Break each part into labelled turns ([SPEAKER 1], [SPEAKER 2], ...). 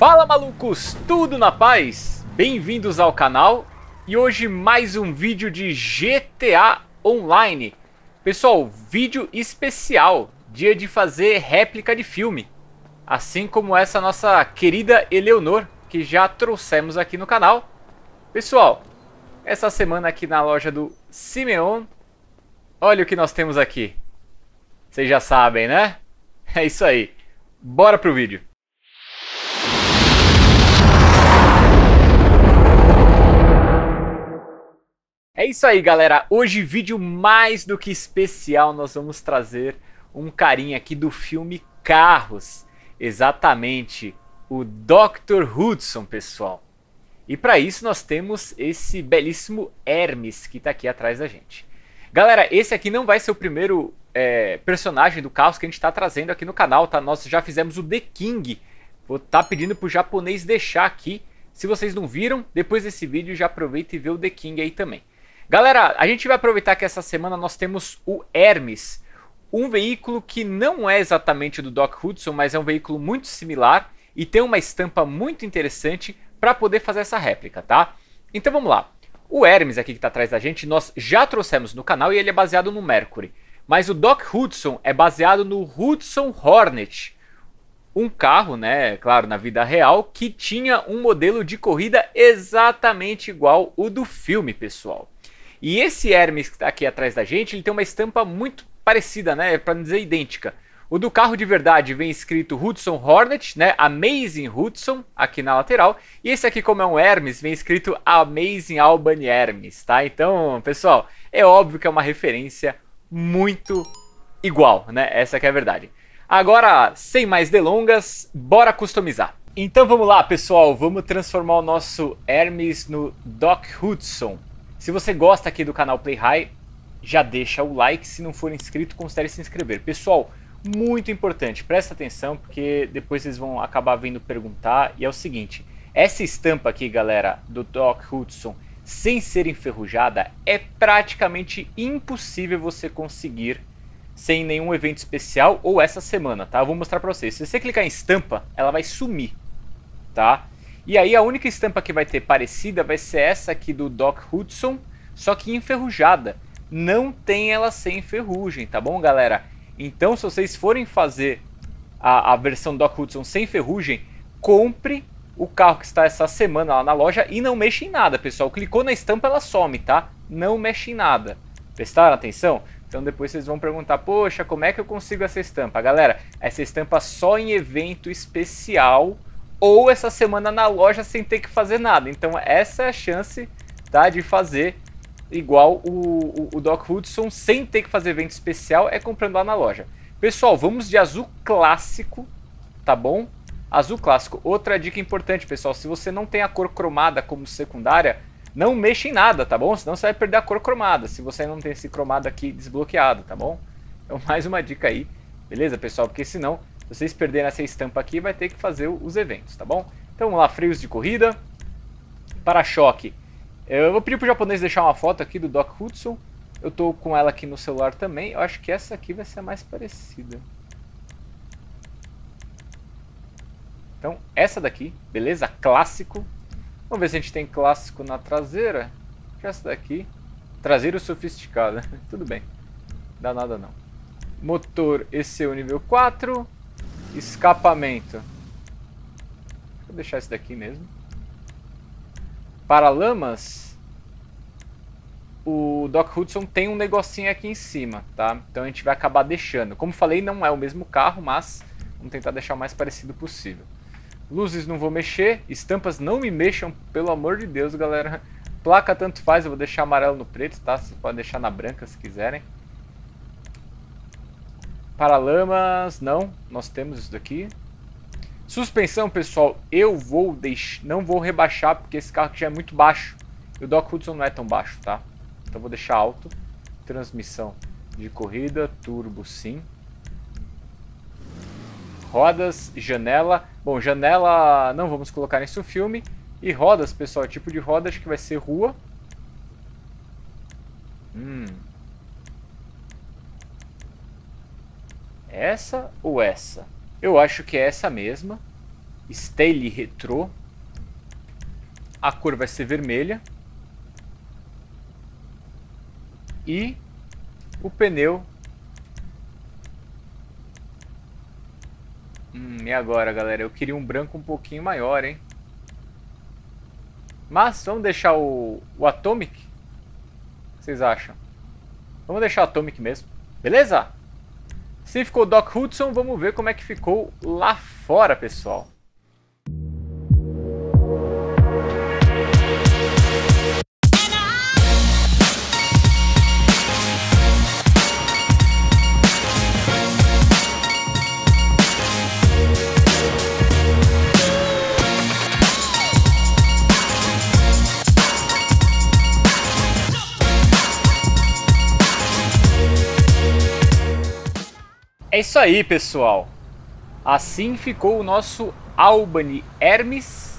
[SPEAKER 1] Fala malucos, tudo na paz? Bem-vindos ao canal e hoje mais um vídeo de GTA Online. Pessoal, vídeo especial, dia de fazer réplica de filme. Assim como essa nossa querida Eleonor, que já trouxemos aqui no canal. Pessoal, essa semana aqui na loja do Simeon, olha o que nós temos aqui. Vocês já sabem, né? É isso aí. Bora pro vídeo. Isso aí, galera. Hoje, vídeo mais do que especial, nós vamos trazer um carinha aqui do filme Carros. Exatamente, o Dr. Hudson, pessoal. E para isso nós temos esse belíssimo Hermes que está aqui atrás da gente. Galera, esse aqui não vai ser o primeiro é, personagem do Carros que a gente está trazendo aqui no canal, tá? Nós já fizemos o The King. Vou estar tá pedindo pro japonês deixar aqui. Se vocês não viram, depois desse vídeo já aproveita e vê o The King aí também. Galera, a gente vai aproveitar que essa semana nós temos o Hermes, um veículo que não é exatamente do Doc Hudson, mas é um veículo muito similar e tem uma estampa muito interessante para poder fazer essa réplica, tá? Então vamos lá. O Hermes aqui que está atrás da gente, nós já trouxemos no canal e ele é baseado no Mercury. Mas o Doc Hudson é baseado no Hudson Hornet, um carro, né, claro, na vida real, que tinha um modelo de corrida exatamente igual o do filme, pessoal. E esse Hermes que está aqui atrás da gente, ele tem uma estampa muito parecida, né? Para não dizer idêntica. O do carro de verdade vem escrito Hudson Hornet, né? Amazing Hudson, aqui na lateral. E esse aqui, como é um Hermes, vem escrito Amazing Albany Hermes, tá? Então, pessoal, é óbvio que é uma referência muito igual, né? Essa que é a verdade. Agora, sem mais delongas, bora customizar. Então vamos lá, pessoal, vamos transformar o nosso Hermes no Doc Hudson. Se você gosta aqui do canal Play High, já deixa o like. Se não for inscrito, considere se inscrever. Pessoal, muito importante, presta atenção porque depois vocês vão acabar vindo perguntar. E é o seguinte, essa estampa aqui, galera, do Doc Hudson, sem ser enferrujada, é praticamente impossível você conseguir sem nenhum evento especial ou essa semana, tá? Eu vou mostrar pra vocês. Se você clicar em estampa, ela vai sumir, tá? E aí a única estampa que vai ter parecida vai ser essa aqui do Doc Hudson, só que enferrujada. Não tem ela sem ferrugem, tá bom, galera? Então, se vocês forem fazer a, a versão Doc Hudson sem ferrugem, compre o carro que está essa semana lá na loja e não mexa em nada, pessoal. Clicou na estampa, ela some, tá? Não mexe em nada. Prestaram atenção? Então depois vocês vão perguntar, poxa, como é que eu consigo essa estampa? Galera, essa estampa só em evento especial ou essa semana na loja sem ter que fazer nada. Então essa é a chance tá, de fazer igual o, o, o Doc Hudson sem ter que fazer evento especial, é comprando lá na loja. Pessoal, vamos de azul clássico, tá bom? Azul clássico. Outra dica importante, pessoal, se você não tem a cor cromada como secundária, não mexa em nada, tá bom? Senão você vai perder a cor cromada, se você não tem esse cromado aqui desbloqueado, tá bom? Então mais uma dica aí, beleza, pessoal? Porque senão se vocês perderem essa estampa aqui, vai ter que fazer os eventos, tá bom? Então vamos lá, freios de corrida, para-choque. Eu vou pedir pro japonês deixar uma foto aqui do Doc Hudson. Eu tô com ela aqui no celular também. Eu acho que essa aqui vai ser a mais parecida. Então, essa daqui, beleza? Clássico. Vamos ver se a gente tem clássico na traseira. Essa daqui. Traseiro sofisticado. Tudo bem. Dá nada não. Motor ECU nível 4. Escapamento. Vou deixar esse daqui mesmo. Paralamas. O Doc Hudson tem um negocinho aqui em cima, tá? Então a gente vai acabar deixando. Como falei, não é o mesmo carro, mas vamos tentar deixar o mais parecido possível. Luzes não vou mexer. Estampas não me mexam, pelo amor de Deus, galera. Placa tanto faz, eu vou deixar amarelo no preto, tá? Você pode deixar na branca se quiserem. Paralamas, não, nós temos isso daqui. Suspensão, pessoal, eu vou deixar, não vou rebaixar porque esse carro já é muito baixo. E o Doc Hudson não é tão baixo, tá? Então vou deixar alto. Transmissão de corrida, turbo sim. Rodas, janela. Bom, janela não vamos colocar nesse filme. E rodas, pessoal, tipo de roda acho que vai ser rua. Hum, Essa ou essa? Eu acho que é essa mesma. Staley Retro. A cor vai ser vermelha. E o pneu. Hum, e agora, galera? Eu queria um branco um pouquinho maior, hein? Mas vamos deixar o, o Atomic? O que vocês acham? Vamos deixar o Atomic mesmo. Beleza? Se ficou Doc Hudson, vamos ver como é que ficou lá fora, pessoal. É isso aí, pessoal. Assim ficou o nosso Albany Hermes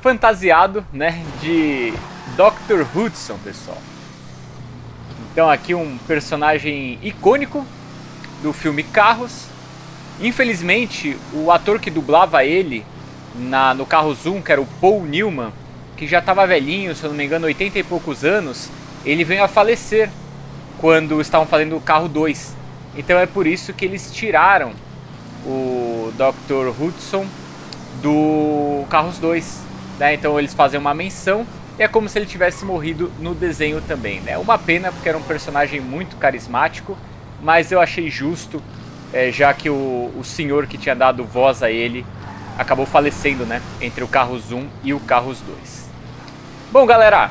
[SPEAKER 1] fantasiado, né, de Dr. Hudson, pessoal. Então aqui um personagem icônico do filme Carros. Infelizmente, o ator que dublava ele na, no Carro Zoom, que era o Paul Newman, que já estava velhinho, se eu não me engano, 80 e poucos anos, ele veio a falecer quando estavam fazendo o Carro 2. Então é por isso que eles tiraram o Dr. Hudson do Carros 2. Né? Então eles fazem uma menção e é como se ele tivesse morrido no desenho também. Né? Uma pena porque era um personagem muito carismático, mas eu achei justo, é, já que o, o senhor que tinha dado voz a ele acabou falecendo né? entre o Carros 1 e o Carros 2. Bom galera,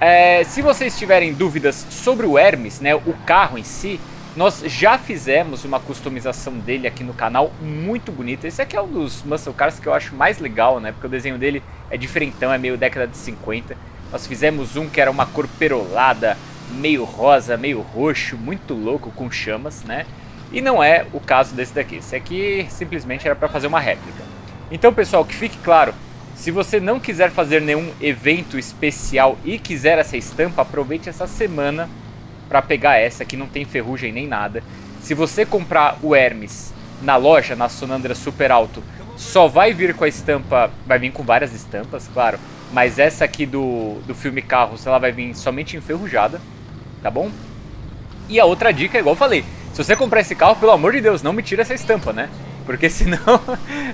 [SPEAKER 1] é, se vocês tiverem dúvidas sobre o Hermes, né, o carro em si, nós já fizemos uma customização dele aqui no canal, muito bonita. Esse aqui é um dos muscle cars que eu acho mais legal, né? Porque o desenho dele é diferentão, é meio década de 50. Nós fizemos um que era uma cor perolada, meio rosa, meio roxo, muito louco, com chamas, né? E não é o caso desse daqui. Esse aqui simplesmente era para fazer uma réplica. Então, pessoal, que fique claro, se você não quiser fazer nenhum evento especial e quiser essa estampa, aproveite essa semana para pegar essa que não tem ferrugem nem nada. Se você comprar o Hermes na loja, na Sonandra Super Alto, só vai vir com a estampa, vai vir com várias estampas, claro, mas essa aqui do, do filme Carros, ela vai vir somente enferrujada, tá bom? E a outra dica, igual eu falei, se você comprar esse carro, pelo amor de Deus, não me tira essa estampa, né? Porque senão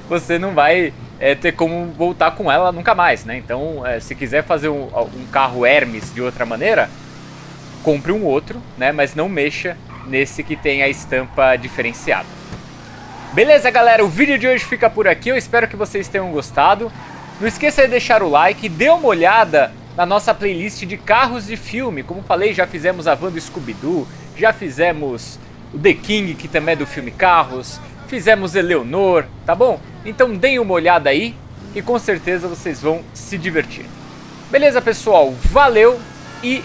[SPEAKER 1] você não vai é, ter como voltar com ela nunca mais, né? Então, é, se quiser fazer um, um carro Hermes de outra maneira, compre um outro, né? Mas não mexa nesse que tem a estampa diferenciada. Beleza, galera? O vídeo de hoje fica por aqui. Eu espero que vocês tenham gostado. Não esqueça de deixar o like, dê uma olhada na nossa playlist de carros de filme. Como falei, já fizemos a van do Scooby-Doo, já fizemos o The King, que também é do filme Carros, fizemos Eleonor, tá bom? Então deem uma olhada aí e com certeza vocês vão se divertir. Beleza, pessoal? Valeu e